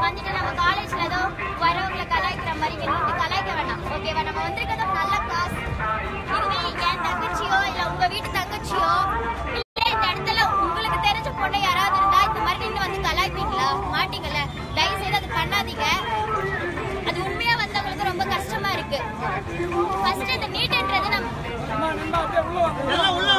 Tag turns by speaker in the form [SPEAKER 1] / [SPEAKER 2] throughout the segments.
[SPEAKER 1] வந்துட்டு நம்ம காலேஜ்ல ஏதோ வரவங்களை கலாய்க்கிற மாதிரி நின்னுட்டு கலாய்க்க வேண்டாம் ஓகேவா நம்ம வந்திருக்கிறது ஒரு நல்ல கிளாஸ் இதுவே என் தங்கச்சியோ இல்ல உங்க வீட்டு தங்கச்சியோ இல்ல இந்த இடத்துல உங்களுக்கு தெரிஞ்ச பொண்ணு யாராவது இருந்தா இந்த மாதிரி நின்று வந்து கலாய்ப்பீங்களா? மாட்டீங்கல்ல? தயவு செய்து அது பண்ணாதீங்க. அது உண்மையா வந்தவங்களுக்கு ரொம்ப கஷ்டமா இருக்கு. ஃபர்ஸ்ட் இந்த நீட்ன்றது நம்ம
[SPEAKER 2] எல்லாம் உள்ள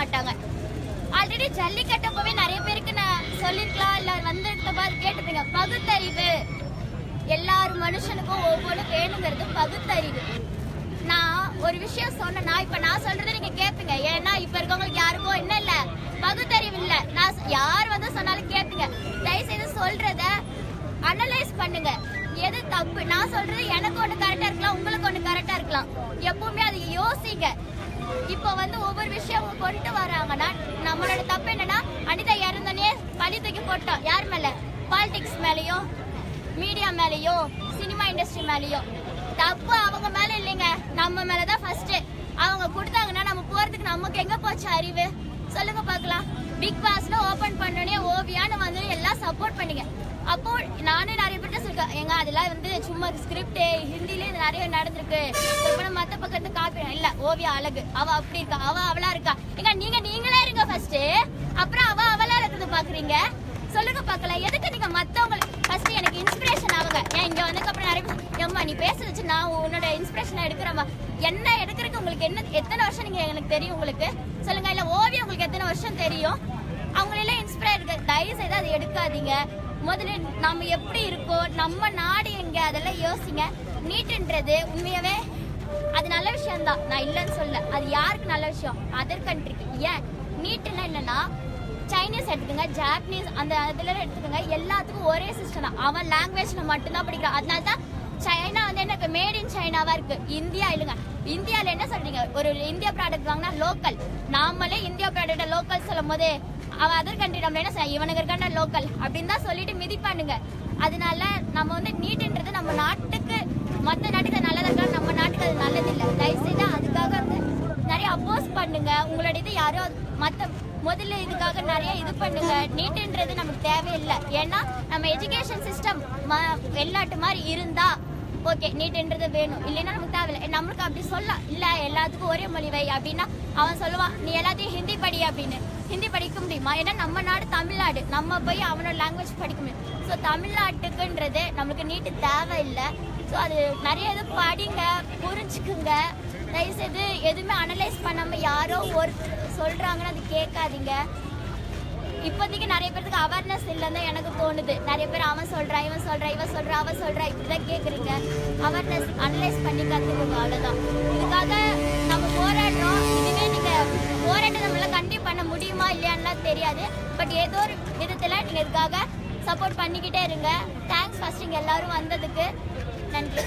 [SPEAKER 1] மாட்டாங்க. ஆல்ரெடி ஜல்லிக்கட்டப்பவே நிறைய பேருக்கு நான் சொல்லிருக்கலாம். இல்ல வந்திருக்க அது கேட்டுப்பீங்க பகுத்தறிவு. எல்லார் மனுஷனுக்கும் ஒவ்வொரு வேணுங்கிறது பகுத்தறிவு. நான் ஒரு விஷயம் சொன்னேன்னா இப்ப நான் சொல்றதை நீங்க கேட்பீங்க. ஏன்னா இப்ப இருக்கவங்களுக்கு யாருக்கும் என்ன இல்ல. பகுத்தறிவு இல்ல. நான் யார் வந்து சொன்னாலும் கேட்பீங்க. தயவு செய்து சொல்றத அனலைஸ் பண்ணுங்க. எது தப்பு? நான் சொல்றது எனக்கு ஒண்ணு கரெக்டா இருக்கலாம். உங்களுக்கு ஒண்ணு கரெக்டா இருக்கலாம். எப்பவுமே அதை யோசிங்க. இப்போ வந்து ஒவ்வொரு விஷயம் கொண்டு வராங்கன்னா நம்மளோட தப்பு என்னன்னா அனிதா இறந்தோடனே பழி தூக்கி போட்டோம் யார் மேல? பாலிடிக்ஸ் மேலேயோ மீடியா மேலேயோ சினிமா இண்டஸ்ட்ரி மேலேயோ. தப்பு அவங்க மேல இல்லைங்க. நம்ம மேலதான் ஃபர்ஸ்ட் அவங்க கொடுத்தாங்கன்னா நம்ம போறதுக்கு நமக்கு எங்க போச்சு அறிவு? சொல்லுங்க பார்க்கலாம். பிக் பாஸ்ல ஓபன் பண்ணனே ஓவியான்னு வந்து எல்லாம் சப்போர்ட் பண்ணீங்க. அப்போ நானே நிறைய பேர்ட்ட சொல்லிருக்கேன் எங்க அதெல்லாம் வந்து சும்மா ஸ்கிரிப்ட் ஹிந்திலேயே இது நிறைய நடந்திருக்கு. சொல்ல மத்த பக்கத்து ஓவியா அழகு. அவ அப்படி இருக்கா? அவ அவளா இருக்கா? எங்க நீங்க நீங்களே இருங்க ஃபர்ஸ்ட் அப்புறம் அவ அவளா இருக்கிறது பாக்குறீங்க? சொல்லுங்க பார்க்கலாம் எதுக்கு நீங்க மத்தவங்க ஃபர்ஸ்ட் எனக்கு இன்ஸ்பிரேஷன் ஆகுங்க? ஏன் இங்க வந்ததுக்கு அப்புறம் நிறைய எம்மா ஏம்மா நீ பேசுறது நான் உன்னோட இன்ஸ்பிரேஷன் எடுக்கிறமா என்ன எடுக்கிறதுக்கு உங்களுக்கு என்ன எத்தனை வருஷம் நீங்க எனக்கு தெரியும் உங்களுக்கு? சொல்லுங்க. இல்ல ஓவியம் உங்களுக்கு எத்தனை வருஷம் தெரியும்? அவங்களெல்லாம் இன்ஸ்பயர் இருக்க தயவு செய்து அதை எடுக்காதீங்க. முதல்ல நம்ம எப்படி இருக்கோம்? நம்ம நாடு எங்க? அதெல்லாம் யோசிங்க. நீட்டுன்றது உண்மையாவே அது நல்ல விஷயம் தான் நான் இல்லைன்னு சொல்ல அது யாருக்கு நல்ல விஷயம்? அதர் கண்ட்ரிக்கு ஏன்? நீட்டுன்னா என்னன்னா சைனீஸ் எடுத்துக்கோங்க ஜாப்பனீஸ் அந்த இதுல எடுத்துக்கோங்க எல்லாத்துக்கும் ஒரே சிஸ்டம் தான். அவன் லாங்குவேஜ்ல மட்டும்தான் படிக்கிறான். அதனால தான் சைனா வந்து என்ன மேட் இன் சைனாவா இருக்கு. இந்தியா இல்லைங்க. இந்தியால என்ன சொல்றீங்க? ஒரு இந்தியா ப்ராடக்ட் வாங்கினா லோக்கல் நாமளே இந்தியா ப்ராடக்ட லோக்கல் சொல்லும் போது அவன் அதர் கண்ட்ரி நம்ம என்ன செய்ய இவனுக்கு இருக்கான லோக்கல் அப்படின்னு தான் சொல்லிட்டு மிதிப்பானுங்க. அதனால நம்ம வந்து நீட்டுன்றது நிறைய பண்ணுங்க. உங்களோட இது யாரோ மத்த முதல்ல இதுக்காக நிறைய இது பண்ணுங்க. நீட்டுன்றது நமக்கு தேவையில்லை. ஏன்னா நம்ம எஜுகேஷன் சிஸ்டம் வெளிநாட்டு மாதிரி இருந்தா ஓகே நீட்டுன்றது வேணும். இல்லைன்னா நமக்கு தேவையில்லை. நம்மளுக்கு அப்படி சொல்லலாம் இல்ல எல்லாத்துக்கும் ஒரே மொழி வை அப்படின்னா அவன் சொல்லுவான் நீ எல்லாத்தையும் ஹிந்தி படி அப்படின்னு. ஹிந்தி படிக்க முடியுமா? ஏன்னா நம்ம நாடு தமிழ்நாடு. நம்ம போய் அவனோட லாங்குவேஜ் படிக்க முடியும் ஸோ தமிழ்நாட்டுக்குன்றது நம்மளுக்கு நீட்டு தேவையில்லை. ஸோ அது நிறைய இது படிங்க புரிஞ்சுக்குங்க. தயவுசெய்து எதுவுமே அனலைஸ் பண்ணாம யாரோ ஒரு சொல்றாங்கன்னு அது கேட்காதீங்க. இப்போதைக்கு நிறைய பேருக்கு அவேர்னஸ் இல்லைன்னு தான் எனக்கு தோணுது. நிறைய பேர் அவன் சொல்றான் இவன் சொல்றான் இவன் சொல்றா அவன் சொல்றா இப்படிதான் கேட்குறீங்க அவேர்னஸ் அனலைஸ் பண்ணி கற்றுக்கோங்க அவ்வளோதான் இதுக்காக நம்ம போராடுறோம். இதுவே நீங்கள் போராட்டம் நம்மளால் கண்டிப்பாக பண்ண முடியுமா இல்லையான்லாம் தெரியாது. பட் ஏதோ ஒரு விதத்தில் நீங்கள் இதுக்காக சப்போர்ட் பண்ணிக்கிட்டே இருங்க. தேங்க்ஸ் ஃபர்ஸ்ட் இங்கே எல்லாரும் வந்ததுக்கு. நன்றி.